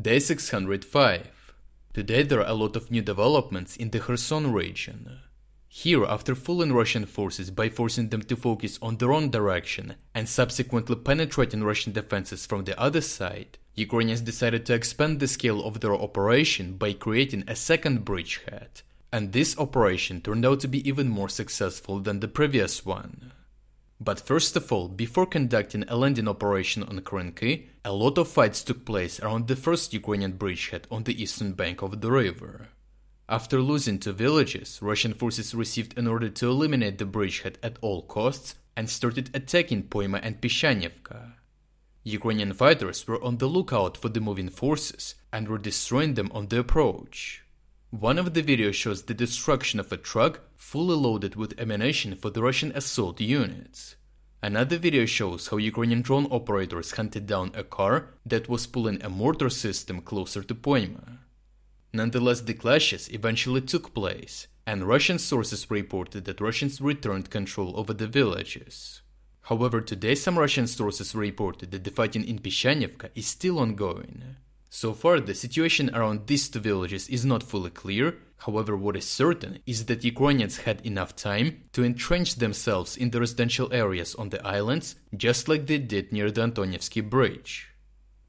Day 605. Today there are a lot of new developments in the Kherson region. Here, after fooling Russian forces by forcing them to focus on their own direction and subsequently penetrating Russian defenses from the other side, Ukrainians decided to expand the scale of their operation by creating a second bridgehead. And this operation turned out to be even more successful than the previous one. But first of all, before conducting a landing operation on Krynky, a lot of fights took place around the first Ukrainian bridgehead on the eastern bank of the river. After losing two villages, Russian forces received an order to eliminate the bridgehead at all costs and started attacking Poima and Pishchanivka. Ukrainian fighters were on the lookout for the moving forces and were destroying them on the approach. One of the videos shows the destruction of a truck fully loaded with ammunition for the Russian assault units. Another video shows how Ukrainian drone operators hunted down a car that was pulling a mortar system closer to Poima. Nonetheless, the clashes eventually took place, and Russian sources reported that Russians returned control over the villages. However, today some Russian sources reported that the fighting in Pishchanivka is still ongoing. So far, the situation around these two villages is not fully clear, however, what is certain is that Ukrainians had enough time to entrench themselves in the residential areas on the islands, just like they did near the Antonievsky Bridge.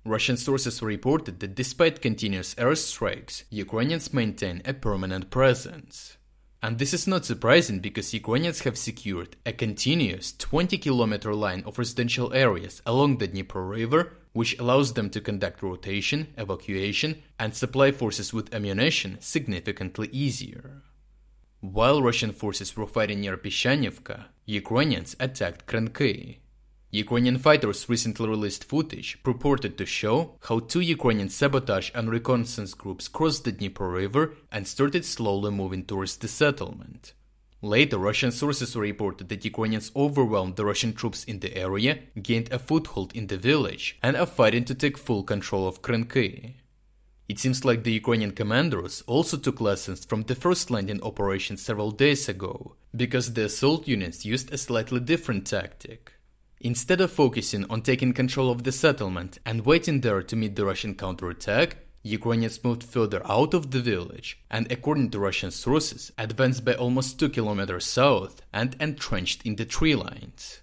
Russian sources reported that despite continuous airstrikes, Ukrainians maintain a permanent presence. And this is not surprising because Ukrainians have secured a continuous 20 kilometer line of residential areas along the Dnieper River, which allows them to conduct rotation, evacuation, and supply forces with ammunition significantly easier. While Russian forces were fighting near Pishchanivka, Ukrainians attacked Krynky. Ukrainian fighters recently released footage purported to show how two Ukrainian sabotage and reconnaissance groups crossed the Dnieper River and started slowly moving towards the settlement. Later, Russian sources reported that Ukrainians overwhelmed the Russian troops in the area, gained a foothold in the village, and are fighting to take full control of Krynky. It seems like the Ukrainian commanders also took lessons from the first landing operation several days ago, because the assault units used a slightly different tactic. Instead of focusing on taking control of the settlement and waiting there to meet the Russian counterattack, Ukrainians moved further out of the village and, according to Russian sources, advanced by almost 2 kilometers south and entrenched in the tree lines.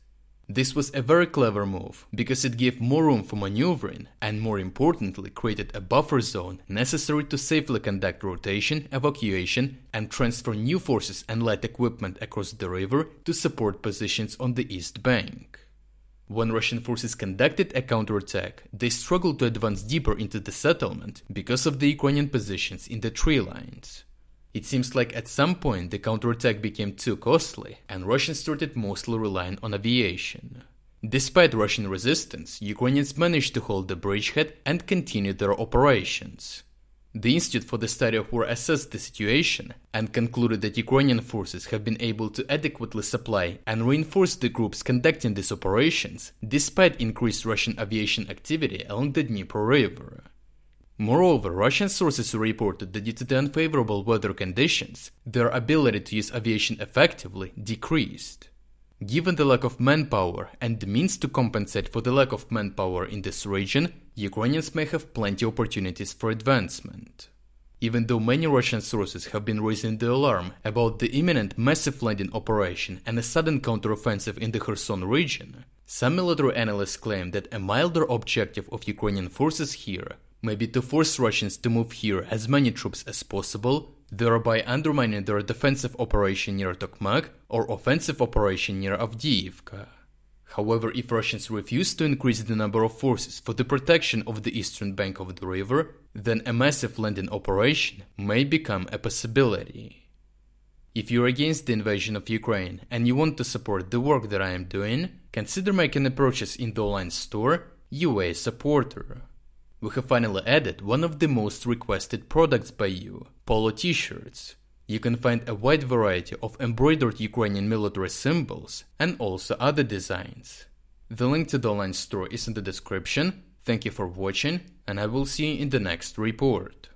This was a very clever move because it gave more room for maneuvering and, more importantly, created a buffer zone necessary to safely conduct rotation, evacuation, and transfer new forces and light equipment across the river to support positions on the east bank. When Russian forces conducted a counterattack, they struggled to advance deeper into the settlement because of the Ukrainian positions in the tree lines. It seems like at some point the counterattack became too costly, and Russians started mostly relying on aviation. Despite Russian resistance, Ukrainians managed to hold the bridgehead and continue their operations. The Institute for the Study of War assessed the situation and concluded that Ukrainian forces have been able to adequately supply and reinforce the groups conducting these operations despite increased Russian aviation activity along the Dnieper River. Moreover, Russian sources reported that due to the unfavorable weather conditions, their ability to use aviation effectively decreased. Given the lack of manpower and the means to compensate for the lack of manpower in this region, Ukrainians may have plenty opportunities for advancement. Even though many Russian sources have been raising the alarm about the imminent massive landing operation and a sudden counteroffensive in the Kherson region, some military analysts claim that a milder objective of Ukrainian forces here may be to force Russians to move here as many troops as possible thereby undermining their defensive operation near Tokmak or offensive operation near Avdiivka. However, if Russians refuse to increase the number of forces for the protection of the eastern bank of the river, then a massive landing operation may become a possibility. If you're against the invasion of Ukraine and you want to support the work that I am doing, consider making a purchase in the online store UA Supporter we have finally added one of the most requested products by you, polo t-shirts. You can find a wide variety of embroidered Ukrainian military symbols and also other designs. The link to the online store is in the description. Thank you for watching and I will see you in the next report.